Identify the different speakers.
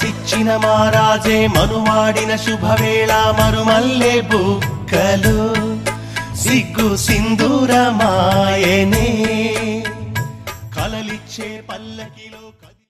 Speaker 1: మనసిచ్చిన మారాజే మనువాడిన శుభవేళ మరుమల్లే బుక్కలు సిగ్గు సింధూరమాయనే కలలిచ్చే పల్లకిలో